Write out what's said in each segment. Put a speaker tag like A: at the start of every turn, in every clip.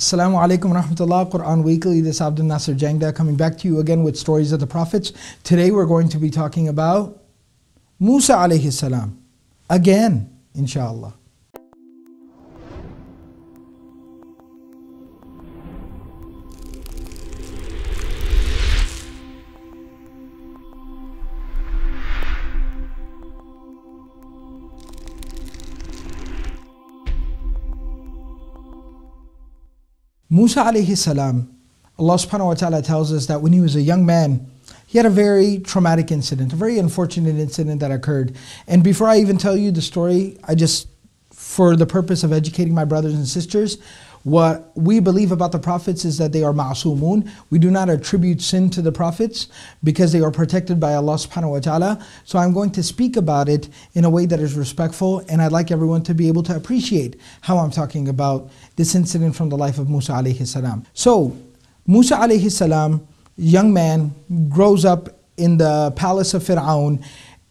A: Assalamu alaikum rahmatullah, Quran Weekly. This is Abdul Nasir Jangda coming back to you again with stories of the Prophets. Today we're going to be talking about Musa alayhi salam. Again, inshallah. Musa alayhi salam, Allah subhanahu wa ta'ala tells us that when he was a young man, he had a very traumatic incident, a very unfortunate incident that occurred. And before I even tell you the story, I just, for the purpose of educating my brothers and sisters, what we believe about the prophets is that they are ma'sumun. We do not attribute sin to the prophets because they are protected by Allah subhanahu wa ta'ala. So I'm going to speak about it in a way that is respectful and I'd like everyone to be able to appreciate how I'm talking about this incident from the life of Musa alayhi salam. So Musa alayhi salam, young man, grows up in the palace of Fir'aun,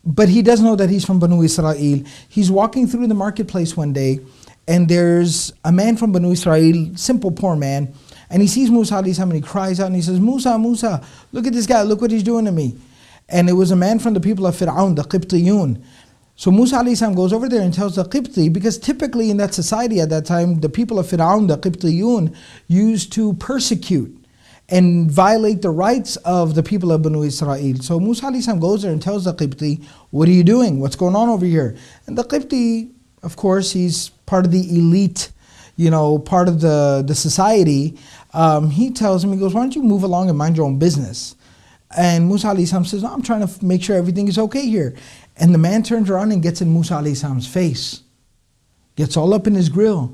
A: but he does know that he's from Banu Israel. He's walking through the marketplace one day and there's a man from Banu Israel, simple poor man, and he sees Musa and he cries out and he says, Musa, Musa, look at this guy, look what he's doing to me. And it was a man from the people of Fir'aun, the Qibtiyun. So Musa goes over there and tells the Qibti, because typically in that society at that time, the people of Fir'aun, the Qibtiyun, used to persecute and violate the rights of the people of Banu Israel. So Musa goes there and tells the Qibti, what are you doing? What's going on over here? And the Qibti, of course, he's part of the elite, you know, part of the, the society, um, he tells him, he goes, why don't you move along and mind your own business? And Musa says, no, I'm trying to make sure everything is okay here. And the man turns around and gets in Musa salam's face. Gets all up in his grill.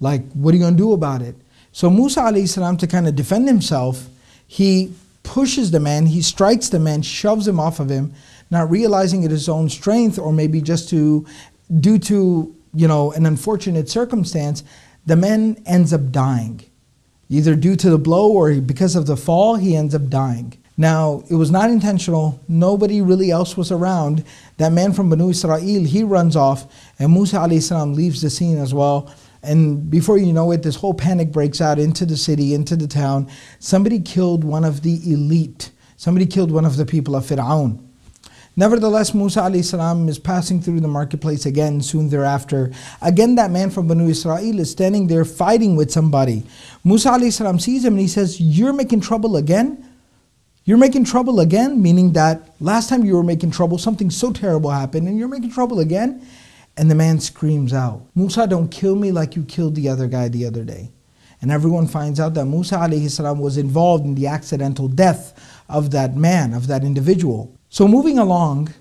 A: Like, what are you going to do about it? So Musa salam, to kind of defend himself, he pushes the man, he strikes the man, shoves him off of him, not realizing it is his own strength or maybe just to, due to you know, an unfortunate circumstance, the man ends up dying. Either due to the blow or because of the fall, he ends up dying. Now, it was not intentional. Nobody really else was around. That man from Banu Israel, he runs off, and Musa salam leaves the scene as well. And before you know it, this whole panic breaks out into the city, into the town. Somebody killed one of the elite. Somebody killed one of the people of Fir'aun. Nevertheless, Musa salam is passing through the marketplace again soon thereafter. Again, that man from Banu Israel is standing there fighting with somebody. Musa salam sees him and he says, You're making trouble again? You're making trouble again? Meaning that last time you were making trouble, something so terrible happened and you're making trouble again? And the man screams out, Musa, don't kill me like you killed the other guy the other day. And everyone finds out that Musa salam was involved in the accidental death of that man, of that individual. So moving along,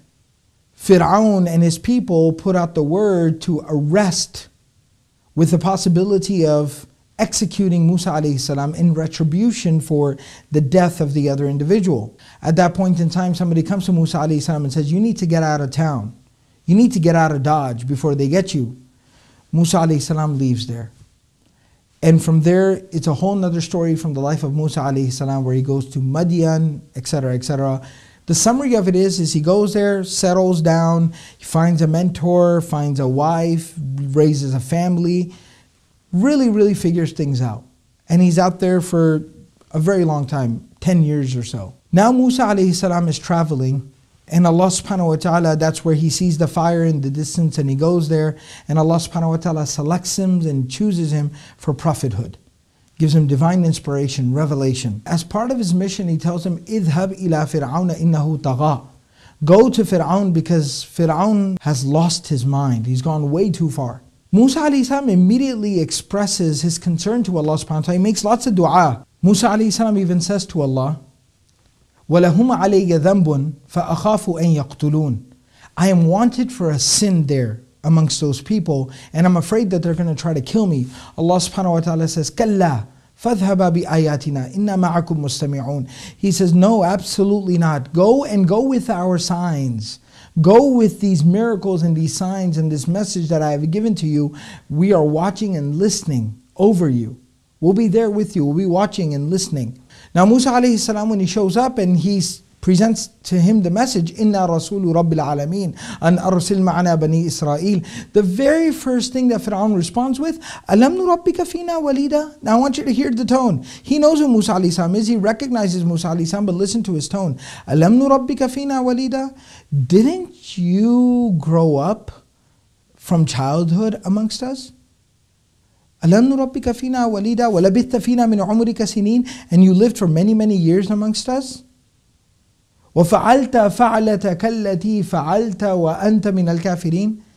A: Fir'aun and his people put out the word to arrest with the possibility of executing Musa salam in retribution for the death of the other individual. At that point in time, somebody comes to Musa salam and says, You need to get out of town. You need to get out of Dodge before they get you. Musa salam leaves there. And from there, it's a whole other story from the life of Musa salam where he goes to Madian, etc., etc. The summary of it is, is he goes there, settles down, he finds a mentor, finds a wife, raises a family, really, really figures things out. And he's out there for a very long time, 10 years or so. Now Musa alayhi salam is traveling and Allah subhanahu wa ta'ala, that's where he sees the fire in the distance and he goes there and Allah subhanahu wa ta'ala selects him and chooses him for prophethood gives him divine inspiration, revelation. As part of his mission, he tells him, "Idhab ila Fir'aun innahu tagha." Go to Fir'aun because Fir'aun has lost his mind. He's gone way too far. Musa salam immediately expresses his concern to Allah subhanahu wa ta'ala. He makes lots of dua. Musa salam even says to Allah, وَلَهُمْ عَلَيَّ ذَنْبٌ فَأَخَافُ أَن يَقْتُلُونَ I am wanted for a sin there amongst those people, and I'm afraid that they're going to try to kill me. Allah subhanahu wa ta'ala says, Kalla. فَاذْهَبَا بِآيَاتِنَا إِنَّا مَعَكُمْ مُسْتَمِعُونَ He says, no, absolutely not. Go and go with our signs. Go with these miracles and these signs and this message that I have given to you. We are watching and listening over you. We'll be there with you. We'll be watching and listening. Now Musa alayhi salam, when he shows up and he's presents to him the message, Inna Rasulu Rabbil Alameen, an arsil ma'ana bani Israel. The very first thing that Fir'aun responds with, Alam nurabbika fina walida? Now I want you to hear the tone. He knows who Musa salam is, he recognizes Musa salam, but listen to his tone. Alam nurabbika fina walida? Didn't you grow up from childhood amongst us? ألم نربك فينا وليدا ولبثت فينا من عمرك سنين and you lived for many many years amongst us وفعلت فعلتك التي فعلت وأنت من الكافرين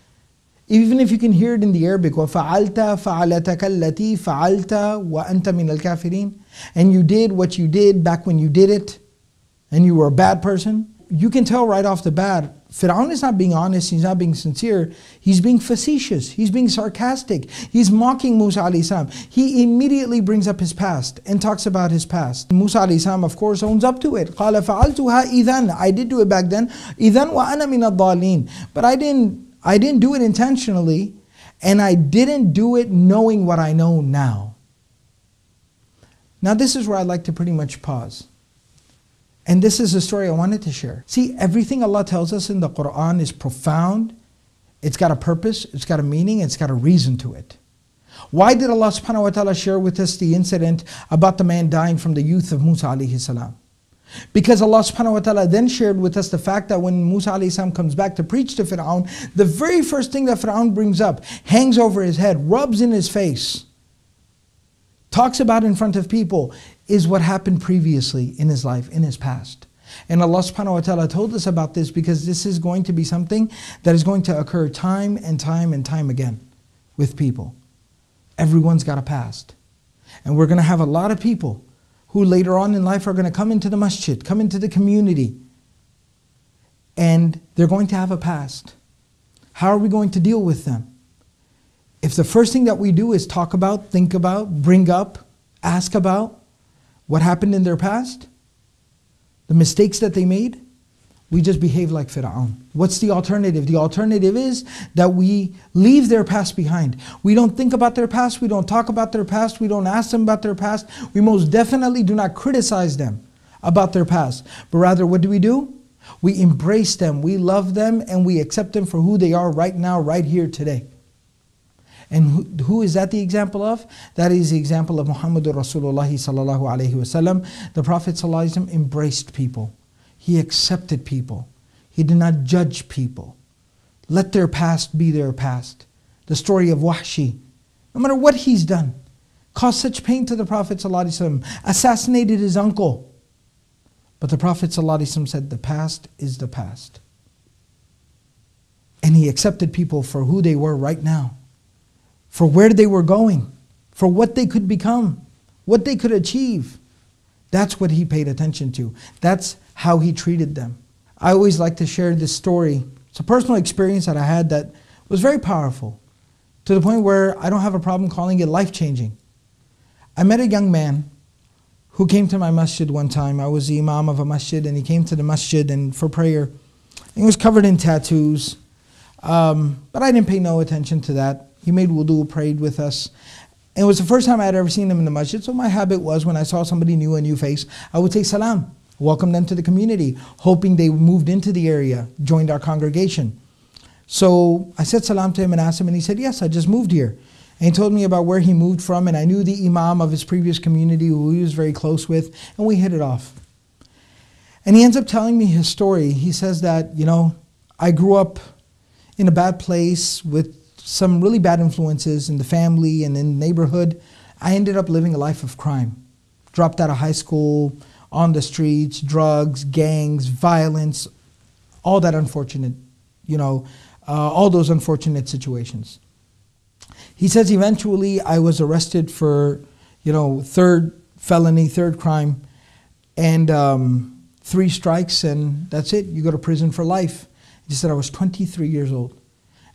A: Even if you can hear it in the Arabic وفعلت فعلتك التي فعلت وأنت من الكافرين and you did what you did back when you did it and you were a bad person you can tell right off the bat Fir'aun is not being honest, he's not being sincere, he's being facetious, he's being sarcastic, he's mocking Musa alayhi salam. He immediately brings up his past and talks about his past. Musa alayhi salam of course owns up to it. قال فعلتها إذن I did do it back then. إذن وأنا من الضالين But I didn't I didn't do it intentionally and I didn't do it knowing what I know now. Now this is where I'd like to pretty much pause. And this is a story I wanted to share. See, everything Allah tells us in the Quran is profound. It's got a purpose, it's got a meaning, it's got a reason to it. Why did Allah subhanahu wa ta'ala share with us the incident about the man dying from the youth of Musa alayhi salam? Because Allah subhanahu wa ta'ala then shared with us the fact that when Musa alayhi salam comes back to preach to Fir'aun, the very first thing that Fir'aun brings up, hangs over his head, rubs in his face, talks about in front of people, is what happened previously in his life, in his past. And Allah subhanahu wa ta'ala told us about this because this is going to be something that is going to occur time and time and time again with people. Everyone's got a past. And we're going to have a lot of people who later on in life are going to come into the masjid, come into the community, and they're going to have a past. How are we going to deal with them? If the first thing that we do is talk about, think about, bring up, ask about, what happened in their past? The mistakes that they made? We just behave like Fir'aun. What's the alternative? The alternative is that we leave their past behind. We don't think about their past, we don't talk about their past, we don't ask them about their past. We most definitely do not criticize them about their past. But rather, what do we do? We embrace them, we love them, and we accept them for who they are right now, right here today. And who, who is that the example of? That is the example of Muhammadur Rasulullah sallallahu alaihi wasallam. The Prophet sallallahu embraced people. He accepted people. He did not judge people. Let their past be their past. The story of Wahshi, no matter what he's done, caused such pain to the Prophet ﷺ, assassinated his uncle. But the Prophet ﷺ said, The past is the past. And he accepted people for who they were right now for where they were going, for what they could become, what they could achieve. That's what he paid attention to. That's how he treated them. I always like to share this story. It's a personal experience that I had that was very powerful to the point where I don't have a problem calling it life changing. I met a young man who came to my masjid one time. I was the imam of a masjid, and he came to the masjid and for prayer. He was covered in tattoos, um, but I didn't pay no attention to that. He made wudu, prayed with us. It was the first time I had ever seen him in the masjid. So my habit was when I saw somebody new, a new face, I would say salam, welcome them to the community, hoping they moved into the area, joined our congregation. So I said salam to him and asked him, and he said, Yes, I just moved here. And he told me about where he moved from, and I knew the imam of his previous community who he was very close with, and we hit it off. And he ends up telling me his story. He says that, you know, I grew up in a bad place with some really bad influences in the family and in the neighborhood, I ended up living a life of crime. Dropped out of high school, on the streets, drugs, gangs, violence, all that unfortunate, you know, uh, all those unfortunate situations. He says eventually I was arrested for, you know, third felony, third crime, and um, three strikes, and that's it. You go to prison for life. He said I was 23 years old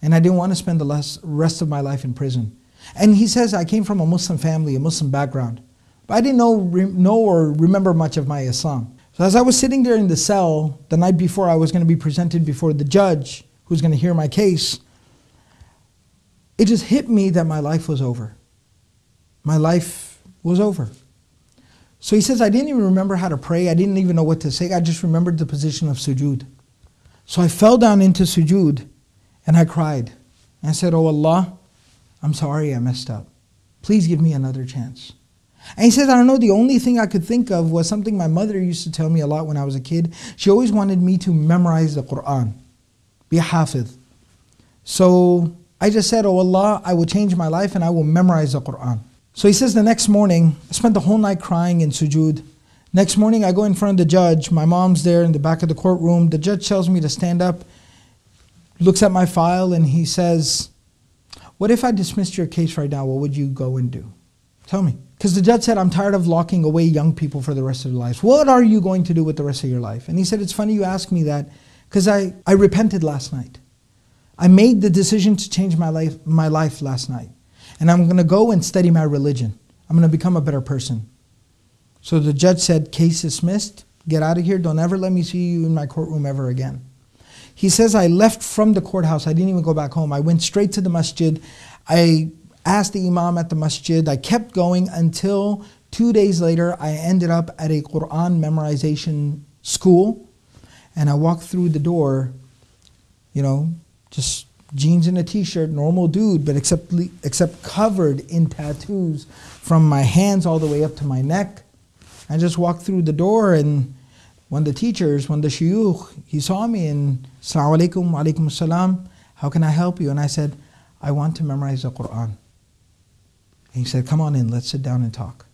A: and I didn't want to spend the less, rest of my life in prison. And he says, I came from a Muslim family, a Muslim background, but I didn't know, re, know or remember much of my Islam. So as I was sitting there in the cell the night before I was going to be presented before the judge who's going to hear my case, it just hit me that my life was over. My life was over. So he says, I didn't even remember how to pray. I didn't even know what to say. I just remembered the position of sujood. So I fell down into sujood and I cried. I said, Oh Allah, I'm sorry I messed up. Please give me another chance. And he says, I don't know, the only thing I could think of was something my mother used to tell me a lot when I was a kid. She always wanted me to memorize the Quran, be a hafiz. So I just said, Oh Allah, I will change my life and I will memorize the Quran. So he says, the next morning, I spent the whole night crying in sujood. Next morning, I go in front of the judge. My mom's there in the back of the courtroom. The judge tells me to stand up, looks at my file, and he says, What if I dismissed your case right now? What would you go and do? Tell me. Because the judge said, I'm tired of locking away young people for the rest of their lives. What are you going to do with the rest of your life? And he said, It's funny you ask me that because I, I repented last night. I made the decision to change my life, my life last night. And I'm going to go and study my religion. I'm going to become a better person. So the judge said, Case dismissed. Get out of here. Don't ever let me see you in my courtroom ever again. He says, I left from the courthouse. I didn't even go back home. I went straight to the masjid. I asked the imam at the masjid. I kept going until two days later, I ended up at a Quran memorization school. And I walked through the door, you know, just jeans and a t-shirt, normal dude, but except except covered in tattoos from my hands all the way up to my neck. I just walked through the door and of the teachers, when the shuyukh, he saw me and Assalamu alaikum, wa alaikum assalam, how can I help you? And I said, I want to memorize the Quran. And he said, come on in, let's sit down and talk.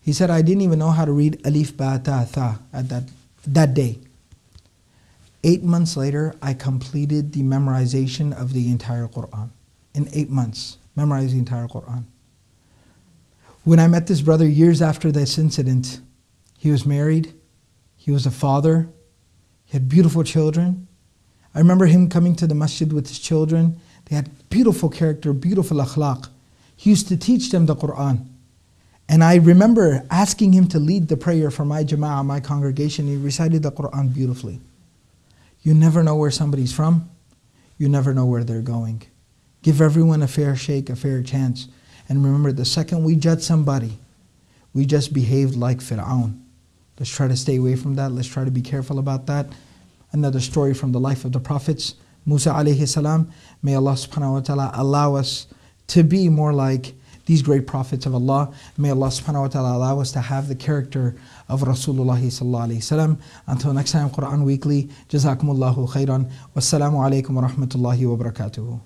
A: He said, I didn't even know how to read alif, ba, ta, at that, that day. Eight months later, I completed the memorization of the entire Quran. In eight months, memorized the entire Quran. When I met this brother years after this incident, he was married, he was a father, he had beautiful children. I remember him coming to the masjid with his children. They had beautiful character, beautiful akhlaq. He used to teach them the Quran. And I remember asking him to lead the prayer for my jama'ah, my congregation. He recited the Quran beautifully. You never know where somebody's from. You never know where they're going. Give everyone a fair shake, a fair chance. And remember, the second we judge somebody, we just behaved like Fir'aun. Let's try to stay away from that. Let's try to be careful about that. Another story from the life of the prophets. Musa alayhi salam. May Allah subhanahu wa ta'ala allow us to be more like these great prophets of Allah. May Allah subhanahu wa ta'ala allow us to have the character of Rasulullah sallallahu alayhi wasallam. Until next time, Quran Weekly. Jazakumullahu khairan. Wassalamu alaikum wa rahmatullahi wa barakatuhu.